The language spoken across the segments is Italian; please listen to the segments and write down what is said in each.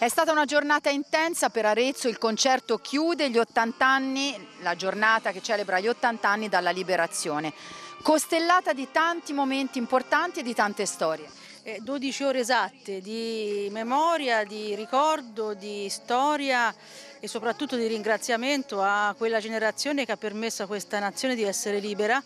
È stata una giornata intensa per Arezzo, il concerto chiude gli 80 anni, la giornata che celebra gli 80 anni dalla liberazione, costellata di tanti momenti importanti e di tante storie. 12 ore esatte di memoria, di ricordo, di storia e soprattutto di ringraziamento a quella generazione che ha permesso a questa nazione di essere libera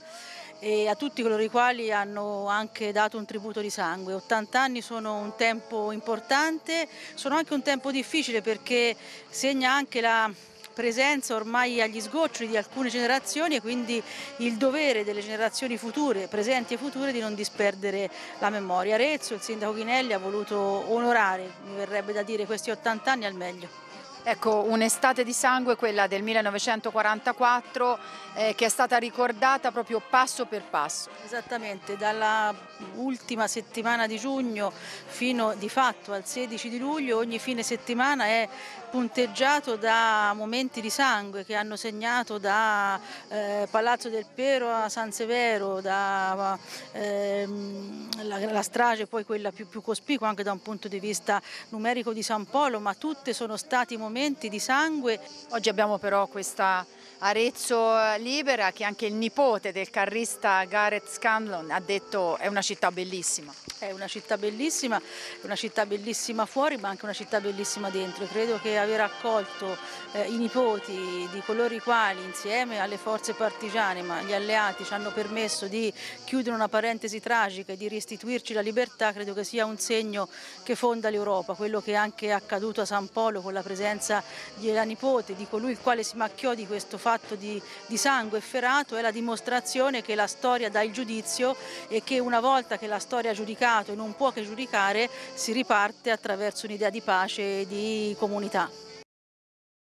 e a tutti coloro i quali hanno anche dato un tributo di sangue. 80 anni sono un tempo importante, sono anche un tempo difficile perché segna anche la presenza ormai agli sgoccioli di alcune generazioni e quindi il dovere delle generazioni future, presenti e future, di non disperdere la memoria. Arezzo, il sindaco Chinelli, ha voluto onorare, mi verrebbe da dire, questi 80 anni al meglio. Ecco, un'estate di sangue, quella del 1944, eh, che è stata ricordata proprio passo per passo. Esattamente, dalla ultima settimana di giugno fino di fatto al 16 di luglio, ogni fine settimana è punteggiato da momenti di sangue che hanno segnato da eh, Palazzo del Pero a San Severo, da ehm, la, la, strage poi quella più, più cospicua anche da un punto di vista numerico di San Polo, ma tutte sono stati momenti di sangue. Oggi abbiamo però questa Arezzo Libera che anche il nipote del carrista Gareth Scanlon ha detto è una città bellissima. È una città bellissima, una città bellissima fuori ma anche una città bellissima dentro. Credo che aver accolto eh, i nipoti di coloro i quali insieme alle forze partigiane ma gli alleati ci hanno permesso di chiudere una parentesi tragica e di restituirci la libertà credo che sia un segno che fonda l'Europa, quello che è anche accaduto a San Polo con la presenza della nipote, di colui il quale si macchiò di questo fatto di, di sangue efferato è la dimostrazione che la storia dà il giudizio e che una volta che la storia ha giudicato e non può che giudicare si riparte attraverso un'idea di pace e di comunità.